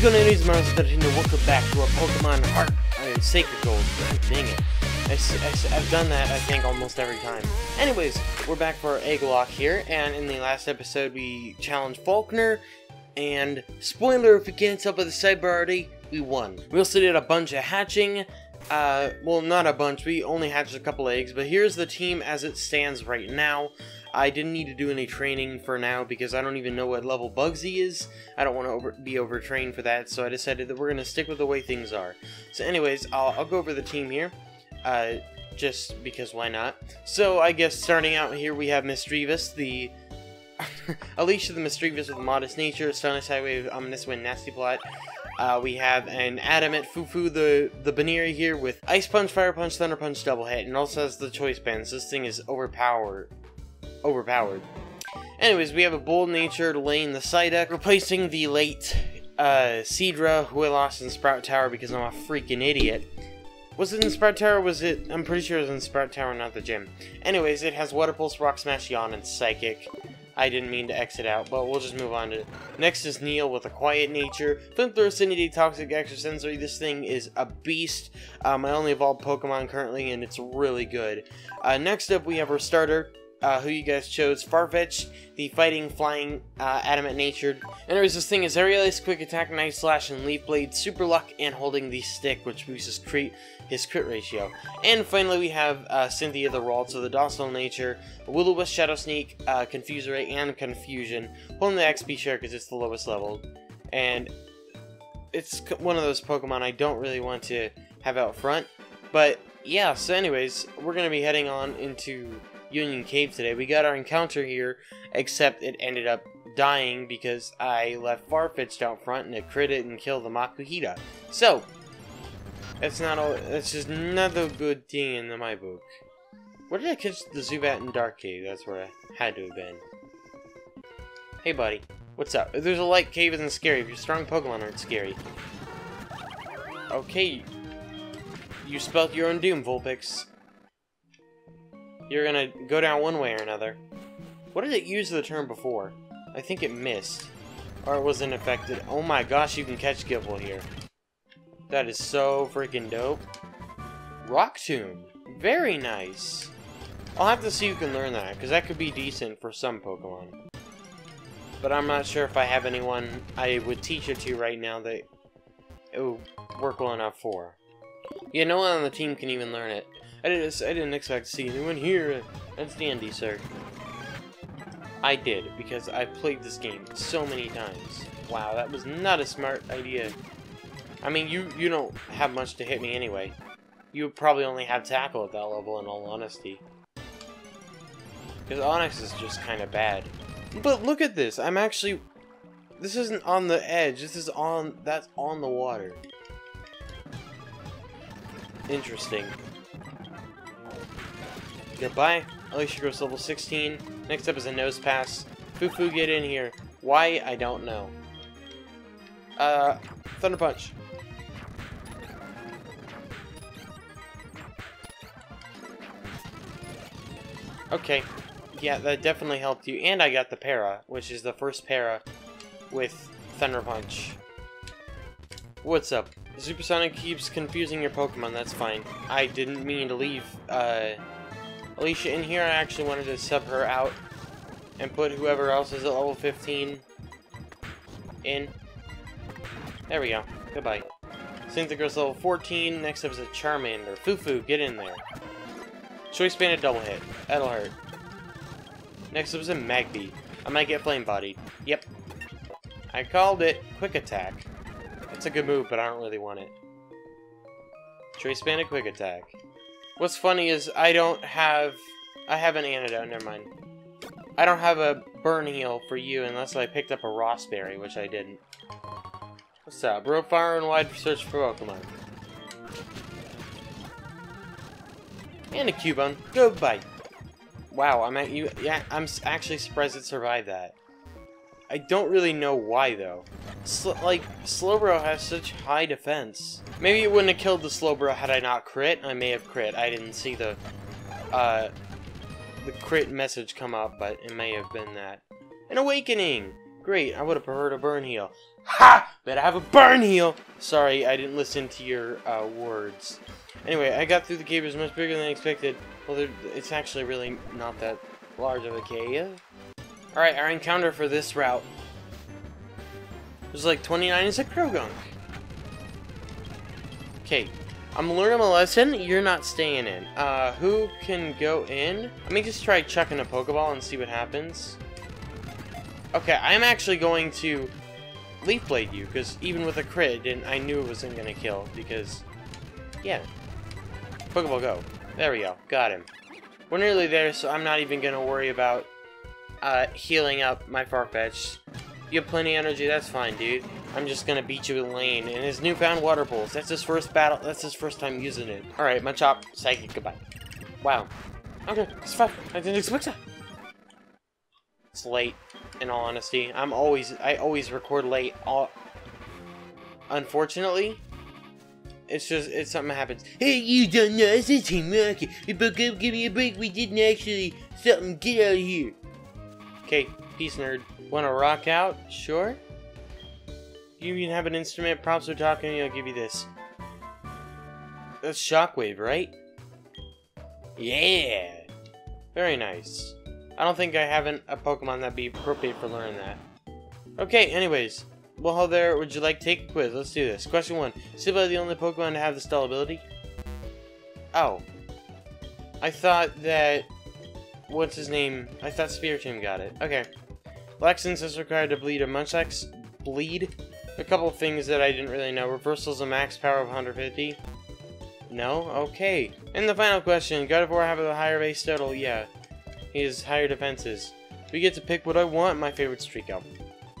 Is going on, ladies and gentlemen? Welcome back to our Pokemon Heart and Sacred Gold. Dang it. I, have done that, I think, almost every time. Anyways, we're back for our egg here, and in the last episode we challenged Falkner, and spoiler if you can't tell by the sidebar already, we won. We also did a bunch of hatching, uh, well not a bunch, we only hatched a couple eggs, but here's the team as it stands right now. I didn't need to do any training for now because I don't even know what level Bugsy is. I don't want to over be overtrained for that, so I decided that we're going to stick with the way things are. So anyways, I'll, I'll go over the team here. Uh, just because why not? So I guess starting out here we have Misdreavus, the Alicia the Misdreavus with modest nature, Stunner Psywave, Ominous Wind, Nasty Plot. Uh, we have an Adamant Fufu the the Buneary here with Ice Punch, Fire Punch, Thunder Punch, Double Hit, and also has the Choice Bands. This thing is overpowered overpowered. Anyways, we have a bold nature Lane the Psyduck, replacing the late uh, who I lost in Sprout Tower because I'm a freaking idiot. Was it in Sprout Tower? Was it? I'm pretty sure it was in Sprout Tower, not the gym. Anyways, it has Water Pulse, Rock Smash, Yawn, and Psychic. I didn't mean to exit out, but we'll just move on to it. Next is Neil with a quiet nature. Flamethrower Affinity Toxic Extrasensory. This thing is a beast. Um, I only evolved Pokemon currently, and it's really good. Uh, next up, we have our starter, uh, who you guys chose. Farfetch, the fighting, flying, uh, adamant natured. This thing is Aerial Ace, Quick Attack, Night Slash, and Leaf Blade, Super Luck, and holding the stick, which boosts his crit, his crit ratio. And finally, we have uh, Cynthia the Ralt, so the docile nature, will wisp Shadow Sneak, uh, Confuse Ray, and Confusion. Holding the XP share because it's the lowest level. And it's one of those Pokemon I don't really want to have out front. But yeah, so anyways, we're going to be heading on into Union Cave today. We got our encounter here, except it ended up dying because I left Farfetch'd out front and it critted and killed the Makuhita. So, that's not all, that's just another good thing in the my book. Where did I catch the Zubat in Dark Cave? That's where I had to have been. Hey buddy, what's up? If there's a light cave isn't scary, if your strong Pokemon aren't scary. Okay, you spelt your own doom, Vulpix you're gonna go down one way or another. What did it use the term before? I think it missed. Or it wasn't affected. Oh my gosh, you can catch Gible here. That is so freaking dope. Rock Tomb. Very nice. I'll have to see who can learn that, because that could be decent for some Pokemon. But I'm not sure if I have anyone I would teach it to right now that it would work well enough for. Yeah, no one on the team can even learn it. I didn't, I didn't expect to see anyone here. That's dandy, sir. I did, because I played this game so many times. Wow, that was not a smart idea. I mean, you, you don't have much to hit me anyway. You probably only have tackle at that level, in all honesty. Because Onix is just kind of bad. But look at this, I'm actually... This isn't on the edge, this is on... That's on the water. Interesting. Goodbye. Alicia goes level 16. Next up is a Nosepass. Fufu, get in here. Why? I don't know. Uh, Thunder Punch. Okay. Yeah, that definitely helped you. And I got the para, which is the first para with Thunder Punch. What's up? Supersonic keeps confusing your Pokemon, that's fine. I didn't mean to leave, uh, Alicia in here. I actually wanted to sub her out and put whoever else is at level 15 in. There we go. Goodbye. Synthagros level 14. Next up is a Charmander. Fufu, get in there. Choice Banded double hit. That'll hurt. Next up is a Magby. I might get flame bodied. Yep. I called it. Quick attack. It's a good move, but I don't really want it. Choice Banded quick attack. What's funny is I don't have... I have an antidote, never mind. I don't have a burn heal for you unless I picked up a Rawst Berry, which I didn't. What's up? Rope fire and wide search for Pokemon. And a Cubone. Goodbye. Wow, I'm at you. Yeah, I'm actually surprised it survived that. I don't really know why, though. Sl like, Slowbro has such high defense. Maybe it wouldn't have killed the Slowbro had I not crit. I may have crit. I didn't see the, uh, the crit message come up, but it may have been that. An Awakening! Great, I would have preferred a burn heal. Ha! But I have a burn heal! Sorry, I didn't listen to your uh, words. Anyway, I got through the cave. It was much bigger than I expected. Well, it's actually really not that large of a cave. Alright, our encounter for this route was like 29 is a Croagunk. Okay, I'm learning a lesson. You're not staying in. Uh, who can go in? Let me just try chucking a Pokeball and see what happens. Okay, I'm actually going to Leaf Blade you, because even with a crit, and I knew it wasn't going to kill, because, yeah. Pokeball go. There we go. Got him. We're nearly there, so I'm not even going to worry about uh, healing up my Farfetch. You have plenty of energy, that's fine, dude. I'm just gonna beat you with Lane and his newfound water pulse. That's his first battle. That's his first time using it. All right, Machop, psychic, goodbye. Wow. Okay, it's fine. I didn't expect that. It's late, in all honesty. I'm always, I always record late. All, unfortunately, it's just, it's something happens. Hey, you don't know, it's a Team Rocket. Broke give me a break. We didn't actually something. Get out of here. Okay, peace, nerd. Wanna rock out? Sure. You even have an instrument, props are talking, I'll give you this. That's Shockwave, right? Yeah! Very nice. I don't think I haven't a Pokemon that'd be appropriate for learning that. Okay, anyways. Well, how there, would you like to take a quiz? Let's do this. Question one. Silva the only Pokemon to have the stall ability? Oh. I thought that... What's his name? I thought Spiritomb got it. Okay. Lexington is required to bleed a Munchlax. Bleed? A couple things that I didn't really know. Reversal's a max power of 150. No? Okay. And the final question. Gardevoir have a higher base total? Yeah. He has higher defenses. We get to pick what I want my favorite streak out.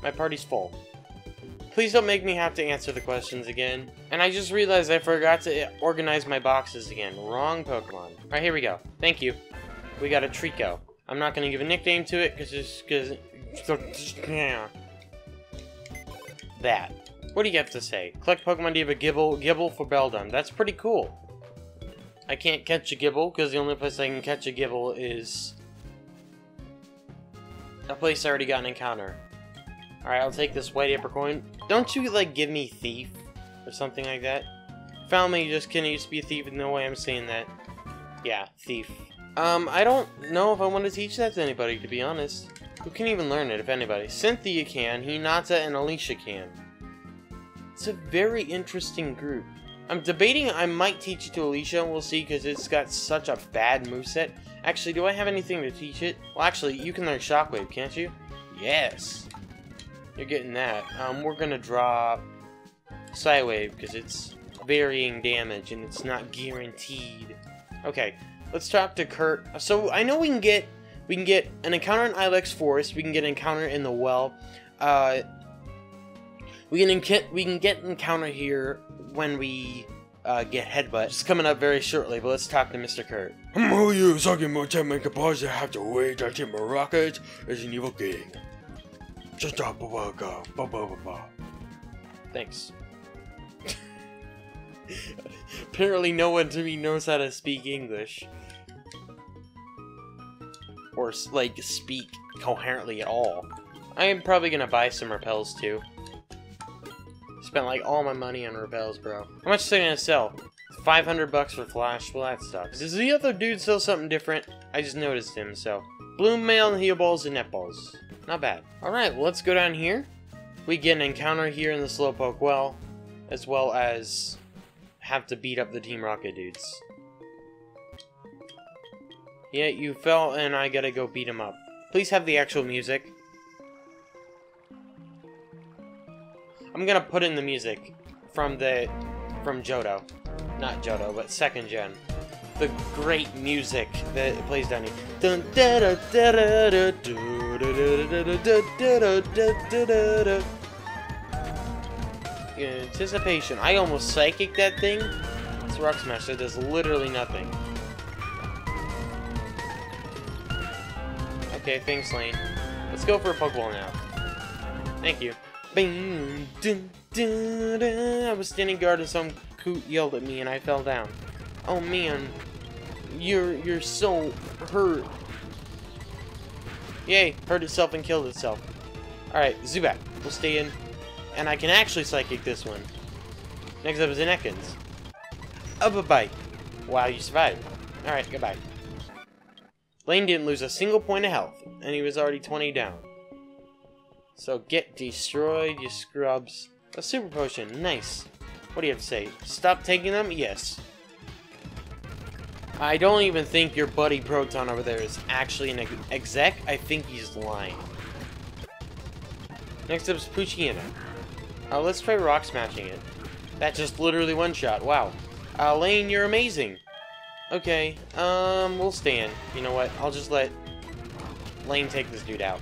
My party's full. Please don't make me have to answer the questions again. And I just realized I forgot to organize my boxes again. Wrong Pokemon. Alright, here we go. Thank you. We got a Treecko. I'm not to give a nickname to it because it's because that. What do you have to say? Collect Pokemon to have a Gible, Gible for Beldum. That's pretty cool. I can't catch a Gible because the only place I can catch a Gible is a place I already got an encounter. Alright, I'll take this white apricorn. Don't you, like, give me Thief? Or something like that? Found me, you just kidding, used to be a thief, in no way I'm saying that. Yeah, Thief. Um, I don't know if I want to teach that to anybody, to be honest. Who can even learn it, if anybody? Cynthia can, Hinata and Alicia can. It's a very interesting group. I'm debating I might teach it to Alicia, we'll see, because it's got such a bad moveset. Actually, do I have anything to teach it? Well, actually, you can learn Shockwave, can't you? Yes! You're getting that. Um, we're gonna drop Psywave, because it's varying damage, and it's not guaranteed. Okay, let's talk to Kurt. So, I know we can get we can get an encounter in Ilex Forest. We can get an encounter in the well. Uh, we can enc- we can get an encounter here when we uh, get Headbutt. It's coming up very shortly, but let's talk to Mr. Kurt. Who you sucking more time and capaz have to wait until my rocket is an evil king. Just a ba ba ba ba ba. Thanks. Apparently no one to me knows how to speak English or like speak coherently at all. I am probably gonna buy some repels too. Spent like all my money on repels, bro. How much is it gonna sell? 500 bucks for Flash. Well, that sucks. Does the other dude sell something different? I just noticed him, so. Bloom Mail, Heal Balls, and Net Balls. Not bad. Alright, well, let's go down here. We get an encounter here in the Slowpoke Well, as well as have to beat up the Team Rocket dudes. Yeah, you fell and I gotta go beat him up. Please have the actual music. I'm gonna put in the music from the from Johto. Not Johto, but second gen. The great music that plays down here. Anticipation. I almost psychic that thing. It's Rock Smash It does literally nothing. Okay, thanks, Lane. Let's go for a Pokeball now. Thank you. Bing, dun, dun, dun. I was standing guard and some coot yelled at me and I fell down. Oh man, you're you're so hurt. Yay, hurt itself and killed itself. Alright, Zubat. We'll stay in. And I can actually Psychic this one. Next up is an Ekans. Up a bite. Wow, you survived. Alright, goodbye. Lane didn't lose a single point of health, and he was already 20 down. So get destroyed, you scrubs. A super potion, nice. What do you have to say? Stop taking them? Yes. I don't even think your buddy Proton over there is actually an exec. I think he's lying. Next up is Poochyena. Uh, let's try rock smashing it. That just literally one shot. Wow. Uh, Lane, you're amazing. Okay, um, we'll stand. You know what? I'll just let Lane take this dude out.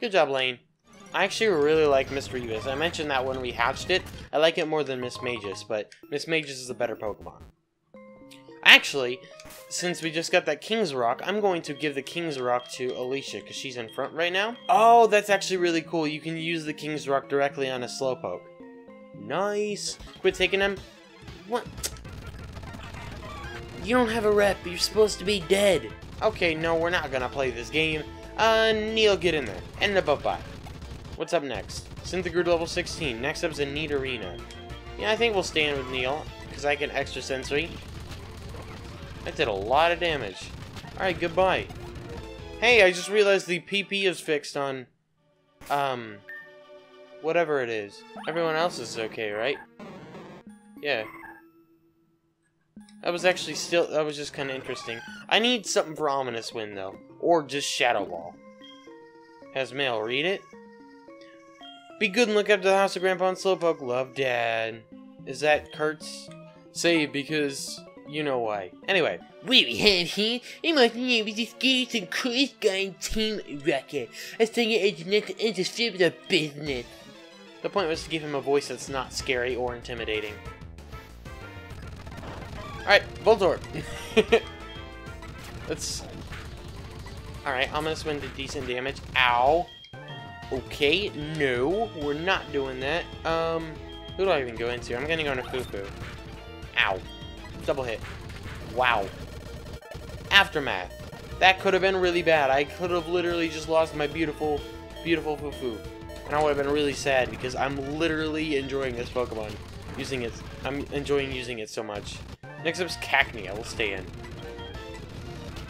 Good job, Lane. I actually really like Mr. Misdreavus. I mentioned that when we hatched it. I like it more than Mismagius, but Mismagius is a better Pokemon. Actually, since we just got that King's Rock, I'm going to give the King's Rock to Alicia, because she's in front right now. Oh, that's actually really cool. You can use the King's Rock directly on a Slowpoke. Nice. Quit taking them. What? You don't have a rep. You're supposed to be dead. Okay, no, we're not gonna play this game. Uh, Neil, get in there. And a bye-bye. What's up next? Synthogroot level 16. Next up is a Arena. Yeah, I think we'll stand with Neil, because I can extra sensory. That did a lot of damage. Alright, goodbye. Hey, I just realized the PP is fixed on, um, whatever it is. Everyone else is okay, right? Yeah. That was actually still, that was just kind of interesting. I need something for Ominous Wind, though. Or just Shadow Ball. Has mail, read it. Be good and look after the house of Grandpa and Slowpoke. Love, Dad. Is that Kurt's? Say because you know why. Anyway. We have here, it must be able to skate and Chris Guy Team Rocket. I think it is not to interfere with the business. The point was to give him a voice that's not scary or intimidating. Alright, Voltorb. Let's... Alright, Ominous Wind did decent damage. Ow. Okay, no, we're not doing that. Um, who do I even go into? I'm gonna go into Fufu. Ow. Double hit. Wow. Aftermath. That could have been really bad. I could have literally just lost my beautiful, beautiful Fufu. And I would have been really sad because I'm literally enjoying this Pokemon. Using it. I'm enjoying using it so much. Next up is Cacnea. We'll stay in.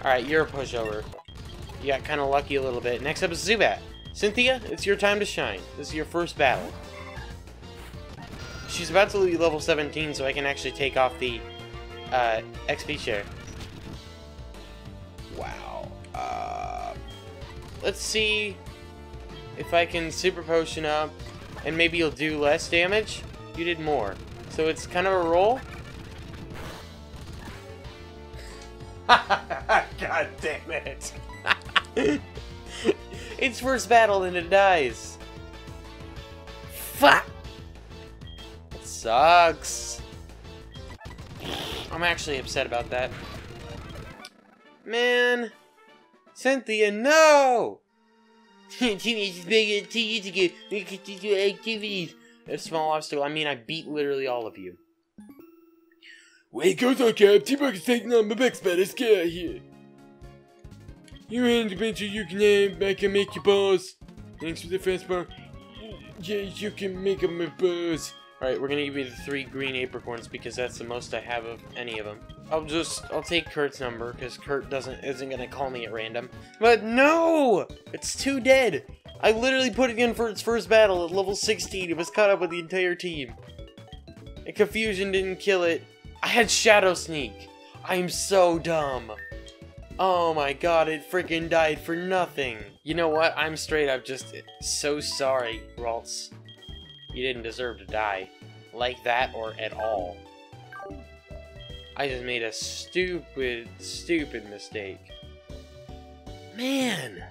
Alright, you're a pushover. You got kind of lucky a little bit. Next up is Zubat. Cynthia, it's your time to shine. This is your first battle. She's about to be level 17, so I can actually take off the uh, XP share. Wow. Uh, let's see if I can Super Potion up, and maybe you'll do less damage. You did more. So it's kind of a roll. God damn it. its first battle and it dies. Fuck! It sucks. I'm actually upset about that. Man. Cynthia, no! Teenagers big two years ago, we do activities. A small obstacle, I mean I beat literally all of you. Wake up, Cap. T-Bug is taking on my spot. Let's get out of here. You and adventure you can name, I can make you boss. Thanks for the fast bar. Yeah, you can make them a boss. Alright, we're gonna give you the three green apricorns because that's the most I have of any of them. I'll just, I'll take Kurt's number because Kurt doesn't, isn't gonna call me at random. But no! It's too dead! I literally put it in for its first battle at level 16. It was caught up with the entire team. And Confusion didn't kill it. I had Shadow Sneak. I'm so dumb. Oh my god, it freaking died for nothing. You know what? I'm straight up just so sorry, Ralts. You didn't deserve to die. Like that or at all. I just made a stupid, stupid mistake. Man!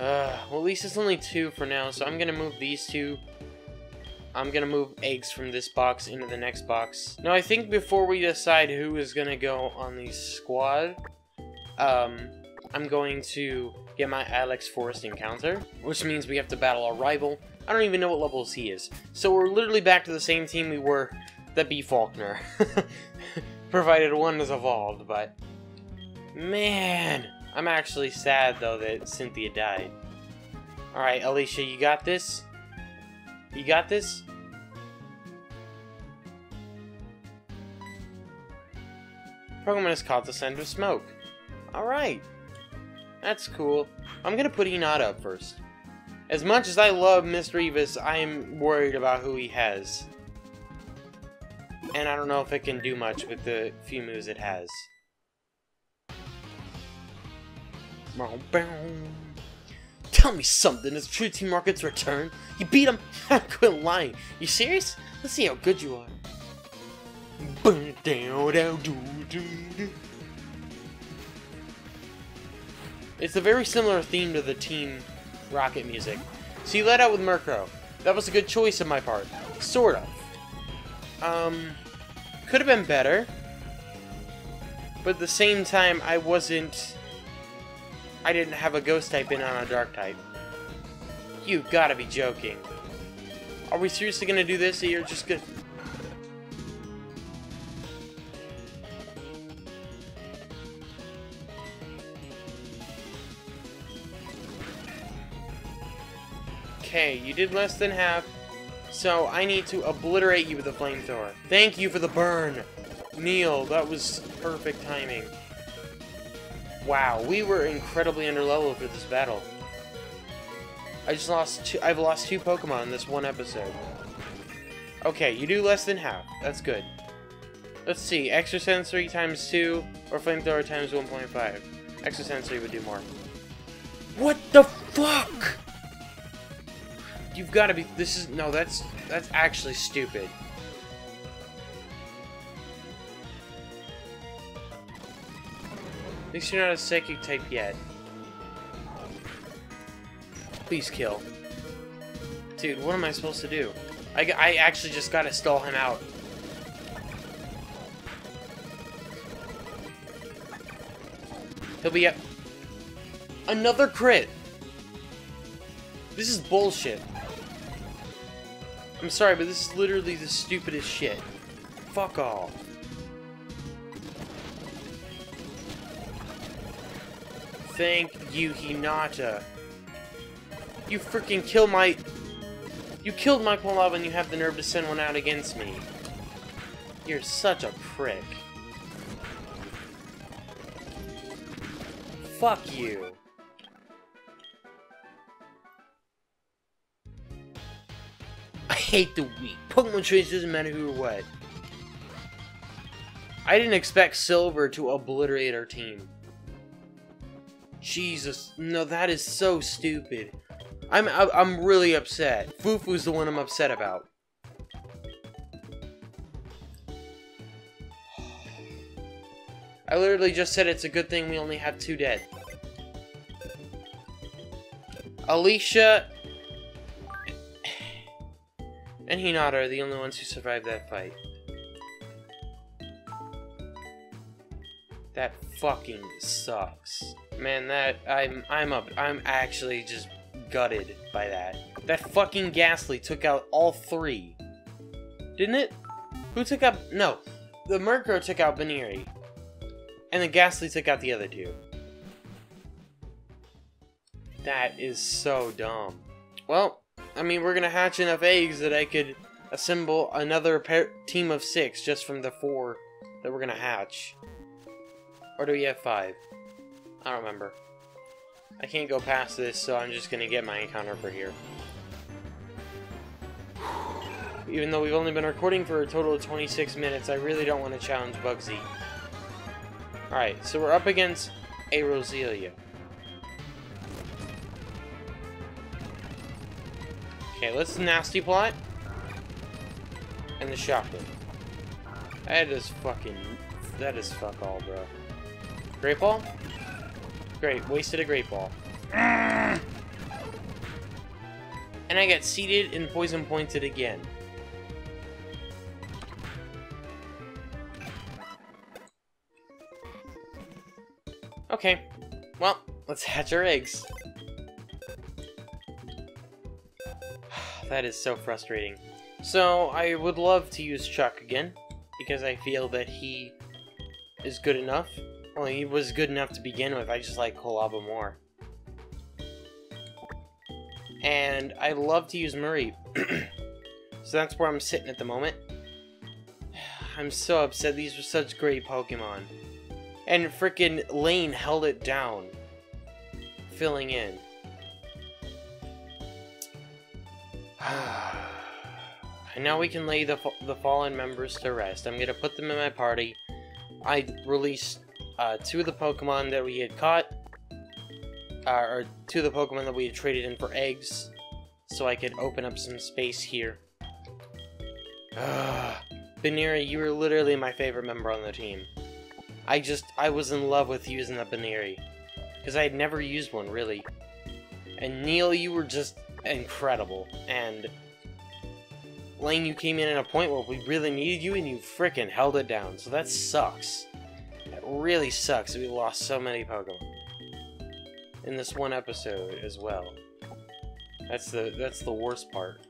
Uh, well at least it's only two for now, so I'm gonna move these two I'm gonna move eggs from this box into the next box. Now, I think before we decide who is gonna go on the squad, um, I'm going to get my Ilex Forest encounter, which means we have to battle our rival. I don't even know what levels he is. So we're literally back to the same team we were that beat Falkner. Provided one is evolved, but... Man, I'm actually sad, though, that Cynthia died. Alright, Alicia, you got this? You got this? Pokemon is called the Scent of Smoke. Alright. That's cool. I'm gonna put Enot up first. As much as I love Misdreavus, I am worried about who he has. And I don't know if it can do much with the few moves it has. Tell me something, is True Team Rocket's return? You beat him? Quit lying. You serious? Let's see how good you are. It's a very similar theme to the Team Rocket music. So you let out with Murkrow. That was a good choice on my part. Sort of. Um, could have been better. But at the same time, I wasn't... I didn't have a Ghost type in on a Dark type. You gotta be joking. Are we seriously gonna do this, or you're just gonna... Okay, you did less than half, so I need to obliterate you with a flamethrower. Thank you for the burn! Neil, that was perfect timing. Wow, we were incredibly underleveled for this battle. I just lost two- I've lost two Pokemon in this one episode. Okay, you do less than half. That's good. Let's see, Extrasensory times 2, or Flamethrower times 1.5. Extrasensory would do more. What the fuck?! You've got to be. This is no. That's that's actually stupid. At least you're not a psychic type yet. Please kill. Dude, what am I supposed to do? I, I actually just gotta stall him out. He'll be up. Another crit! This is bullshit. I'm sorry, but this is literally the stupidest shit. Fuck off. Thank you, Hinata. You freaking killed my... You killed my Polava and you have the nerve to send one out against me. You're such a prick. Fuck you. Hate the weak. Pokemon trains doesn't matter who or what. I didn't expect Silver to obliterate our team. Jesus, no, that is so stupid. I'm I'm really upset. Fufu's the one I'm upset about. I literally just said it's a good thing we only have two dead. Alicia and Hinata are the only ones who survived that fight. That fucking sucks. Man, that I'm I'm up I'm actually just gutted by that. That fucking Gastly took out all three. Didn't it? Who took out no. The Murkrow took out Baniri. And the Gastly took out the other two. That is so dumb. Well, I mean, we're gonna hatch enough eggs that I could assemble another team of six just from the four that we're gonna hatch. Or do we have five? I don't remember. I can't go past this, so I'm just gonna get my encounter for here. Even though we've only been recording for a total of 26 minutes, I really don't want to challenge Bugsy. Alright, so we're up against a Roselia. Okay, let's nasty plot. And the shotgun. That is fucking... That is fuck all, bro. Great ball? Great, wasted a great ball. And I got seated and poison pointed again. Okay, well, let's hatch our eggs. That is so frustrating. So, I would love to use Chuck again, because I feel that he is good enough. Well, he was good enough to begin with. I just like Kolaba more. And I love to use Mareep. so that's where I'm sitting at the moment. I'm so upset. These were such great Pokemon. And freaking Lane held it down. Filling in. and now we can lay the, the fallen members to rest. I'm gonna put them in my party. I released uh, two of the Pokemon that we had caught. Uh, or two of the Pokemon that we had traded in for eggs. So I could open up some space here. Buneary, you were literally my favorite member on the team. I just, I was in love with using the Buneary. Because I had never used one, really. And Neil, you were just incredible. And Lane, you came in at a point where we really needed you and you freaking held it down. So that sucks. That really sucks we lost so many Pokemon. In this one episode as well. That's the that's the worst part.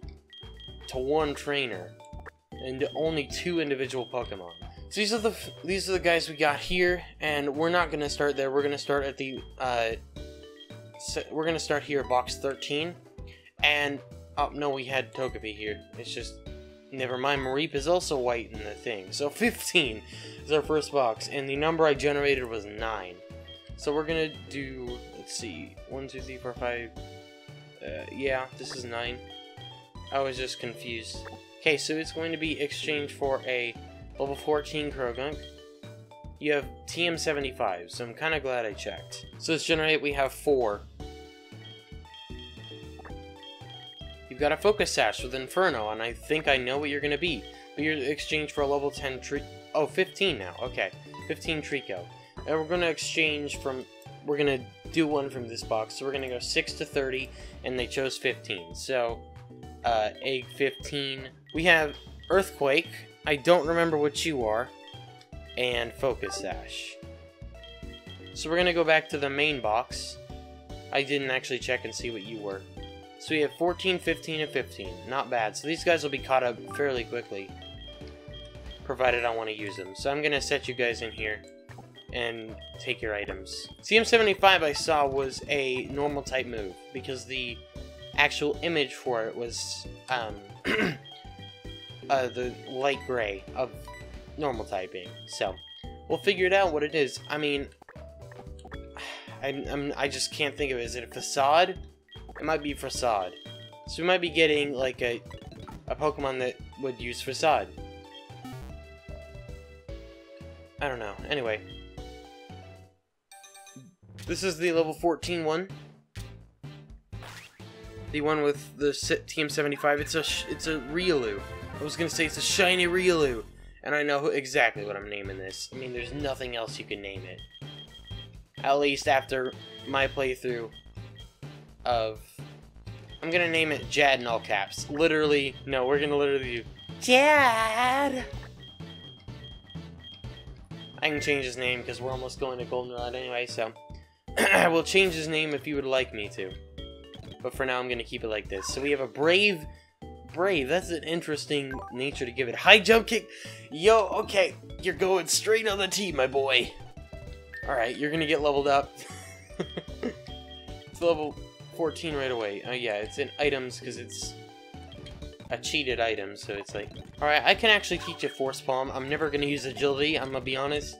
To one trainer. And only two individual Pokemon. So these are the these are the guys we got here, and we're not gonna start there. We're gonna start at the uh, so we're gonna start here box 13, and, oh, no, we had Togepi here. It's just, never mind, Mareep is also white in the thing. So 15 is our first box, and the number I generated was 9. So we're gonna do, let's see, 1, 2, 3, 4, 5, uh, yeah, this is 9. I was just confused. Okay, so it's going to be exchanged for a level 14 Croagunk. You have TM75, so I'm kind of glad I checked. So let's generate, we have 4. You got a Focus Sash with Inferno, and I think I know what you're gonna be. But you're exchange for a level 10 tree- Oh, 15 now, okay. 15 Treecko. And we're gonna exchange from- We're gonna do one from this box, so we're gonna go 6 to 30, and they chose 15. So, uh, egg 15. We have Earthquake, I don't remember what you are, and Focus Sash. So we're gonna go back to the main box. I didn't actually check and see what you were. So we have 14, 15, and 15. Not bad. So these guys will be caught up fairly quickly. Provided I want to use them. So I'm gonna set you guys in here and take your items. TM75 I saw was a normal type move because the actual image for it was um, uh, the light gray of normal typing. So, we'll figure it out what it is. I mean, I'm, I'm, I just can't think of it. Is it a facade? It might be facade. So we might be getting like a, a Pokemon that would use facade. I don't know. Anyway. This is the level 14 one. The one with the TM75. It's a it's a Riolu. I was gonna say it's a shiny Riolu, and I know exactly what I'm naming this. I mean, there's nothing else you can name it. At least after my playthrough of... I'm gonna name it Jad in all caps. Literally, no, we're gonna literally do Jad! I can change his name because we're almost going to Goldenrod anyway, so... I will change his name if you would like me to. But for now, I'm to keep it like this. So we have a Brave brave. That's an interesting nature to give it. High jump kick. Yo, okay. You're going straight on the tee, my boy. Alright, you're gonna get leveled up. it's level 14 right away. Oh yeah, it's in items because it's a cheated item, so it's like... Alright, I can actually teach a Force Palm. I'm never gonna use Agility, I'm gonna be honest.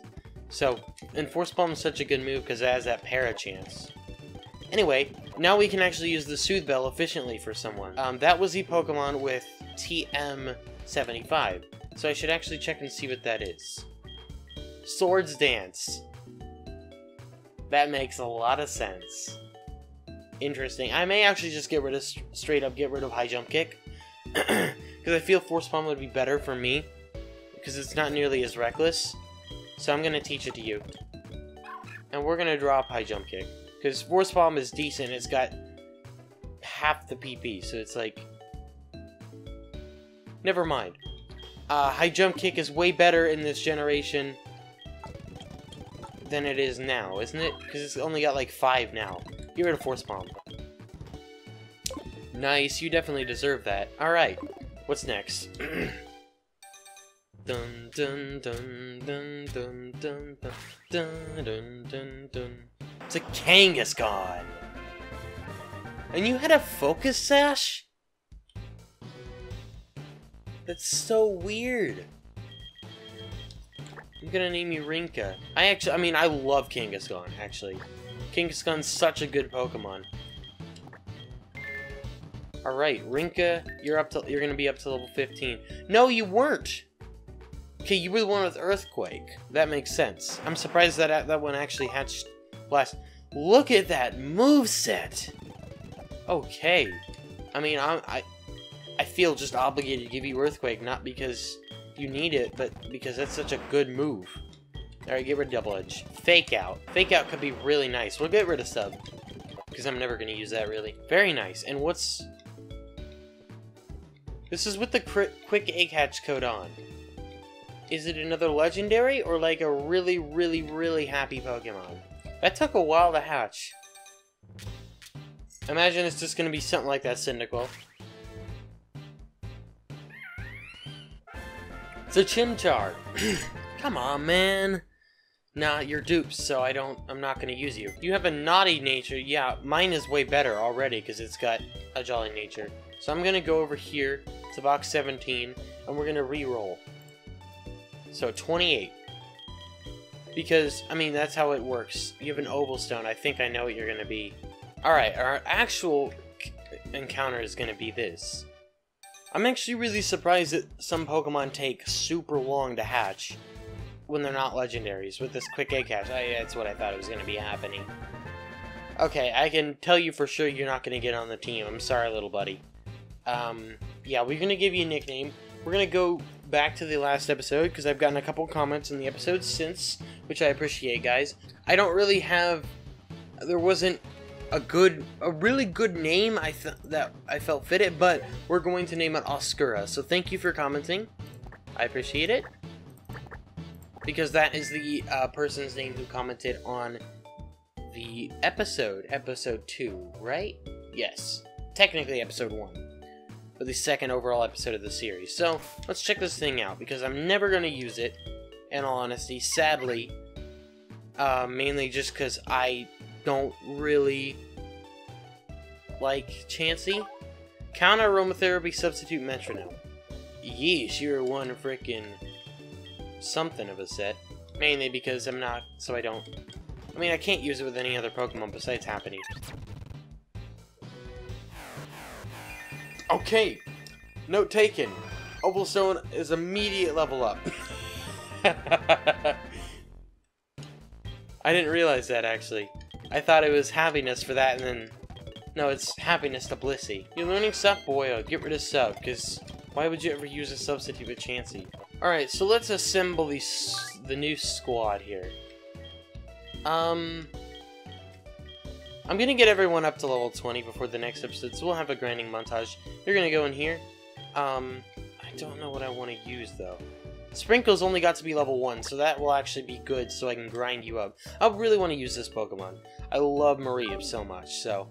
So, and Force Palm is such a good move because it has that para chance. Anyway, now we can actually use the Soothe Bell efficiently for someone. Um, that was the Pokemon with TM75. So I should actually check and see what that is. Swords Dance. That makes a lot of sense. Interesting. I may actually just get rid of, straight up get rid of High Jump Kick. Because I feel Force Palm would be better for me. Because it's not nearly as reckless. So I'm to teach it to you. And we're to drop High Jump Kick. Because Force Palm is decent. It's got half the PP, so it's like... Never mind. Uh, high Jump Kick is way better in this generation than it is now, isn't it? Because it's only got like five now. Get rid of Force Palm. Nice, you definitely deserve that. Alright, what's next? dun dun dun dun dun dun dun dun dun dun. It's a Kangaskhan. And you had a focus sash? That's so weird. I'm gonna name you Rinka. I actually, I mean, I love Kangaskhan, actually. Kangaskhan's such a good Pokemon. Alright, Rinka, you're up to, you're gonna be up to level 15. No, you weren't! Okay, you were the one with Earthquake. That makes sense. I'm surprised that that one actually hatched last. Look at that move set. Okay. I mean, I, I, I feel just obligated to give you Earthquake, not because you need it, but because that's such a good move. Alright, get rid of Double Edge. Fake Out. Fake Out could be really nice. We'll get rid of Sub. Because I'm never going to use that, really. Very nice. And what's... This is with the Quick Egg Hatch code on. Is it another Legendary, or like a really, really, really happy Pokemon? That took a while to hatch. Imagine it's just going to be something like that, Cyndaquil. It's a Chimchar. Come on, man. Nah, you're dupes, so I don't, I'm not gonna use you. You have a naughty nature. Yeah, mine is way better already, because it's got a jolly nature. So I'm gonna go over here to box 17, and we're gonna re-roll. So 28. Because, I mean, that's how it works. You have an Oval Stone. I think I know what you're gonna be. Alright, our actual encounter is gonna be this. I'm actually really surprised that some Pokemon take super long to hatch when they're not legendaries with this quick egg hatch. I, that's what I thought it was going to be happening. Okay, I can tell you for sure you're not going to get on the team. I'm sorry, little buddy. Um, yeah, we're going to give you a nickname. We're going to go back to the last episode because I've gotten a couple comments in the episode since, which I appreciate, guys. I don't really have... There wasn't a good, a really good name I th that I felt fitted, but we're going to name it Oscura. So thank you for commenting. I appreciate it because that is the uh, person's name who commented on the episode, episode 2, right? Yes. Technically episode 1. But the second overall episode of the series. So, let's check this thing out, because I'm never going to use it, in all honesty, sadly. Uh, mainly just because I don't really like Chansey. Counter aromatherapy substitute metronome. Yeesh, you're one freaking something of a set. Mainly because I'm not, so I don't... I mean, I can't use it with any other Pokemon besides Happiny. Okay, note taken. Ovalstone is immediate level up. I didn't realize that, actually. I thought it was happiness for that, and then... No, it's happiness to Blissey. You're learning Soft-Boiled, get rid of Sub, because why would you ever use a substitute with Chansey? Alright, so let's assemble these, the new squad here. Um... I'm gonna get everyone up to level 20 before the next episode, so we'll have a grinding montage. You're gonna go in here. Um, I don't know what I want to use, though. Sprinkles only got to be level 1, so that will actually be good so I can grind you up. I really want to use this Pokemon. I love Mareep so much, so...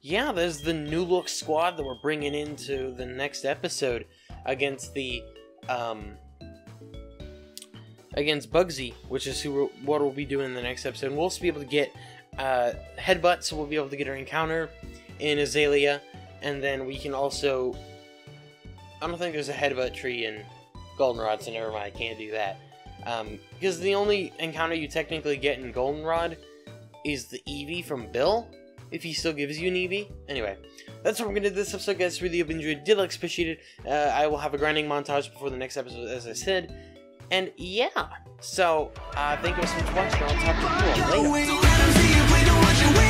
Yeah, there's the new look squad that we're bringing into the next episode against the, um, against Bugsy, which is who what we'll be doing in the next episode. And we'll also be able to get uh, Headbutt, so we'll be able to get our encounter in Azalea, and then we can also. I don't think there's a Headbutt tree in Goldenrod, so never mind, I can't do that. Um, because the only encounter you technically get in Goldenrod is the Eevee from Bill, if he still gives you an Eevee. Anyway, that's what we're gonna do this episode, guys. Really hope you enjoyed. Did like appreciate it. Uh, I will have a grinding montage before the next episode, as I said. And yeah, so uh, thank you so much for watching. I'll talk to you later.